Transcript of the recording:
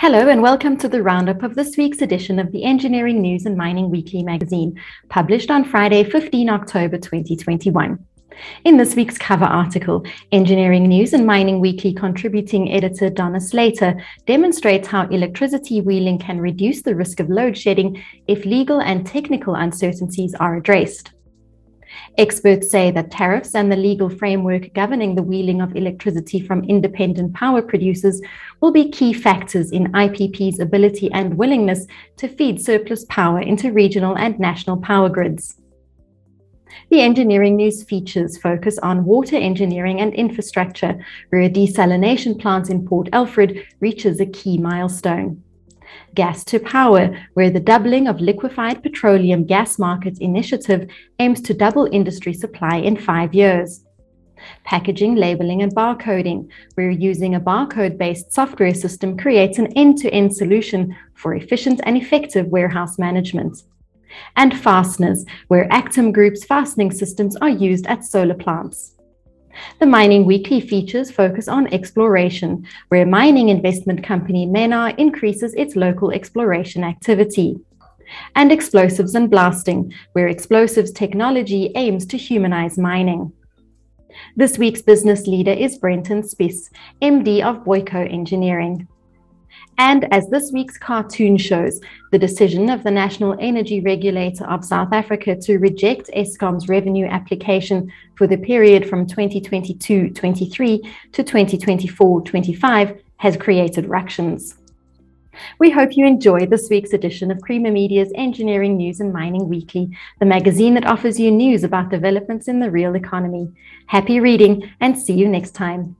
Hello, and welcome to the roundup of this week's edition of the Engineering News and Mining Weekly magazine, published on Friday, 15 October 2021. In this week's cover article, Engineering News and Mining Weekly contributing editor Donna Slater demonstrates how electricity wheeling can reduce the risk of load shedding if legal and technical uncertainties are addressed. Experts say that tariffs and the legal framework governing the wheeling of electricity from independent power producers will be key factors in IPP's ability and willingness to feed surplus power into regional and national power grids. The engineering news features focus on water engineering and infrastructure, where a desalination plant in Port Alfred reaches a key milestone gas to power, where the doubling of liquefied petroleum gas markets initiative aims to double industry supply in five years. Packaging, labeling, and barcoding, where using a barcode based software system creates an end to end solution for efficient and effective warehouse management. And fasteners, where Actum Group's fastening systems are used at solar plants. The Mining Weekly features focus on exploration, where mining investment company Menar increases its local exploration activity. And explosives and blasting, where explosives technology aims to humanize mining. This week's business leader is Brenton Spiss, MD of Boyco Engineering. And as this week's cartoon shows, the decision of the National Energy Regulator of South Africa to reject Eskom's revenue application for the period from 2022 23 to 2024 25 has created ructions. We hope you enjoy this week's edition of Creamer Media's Engineering News and Mining Weekly, the magazine that offers you news about developments in the real economy. Happy reading and see you next time.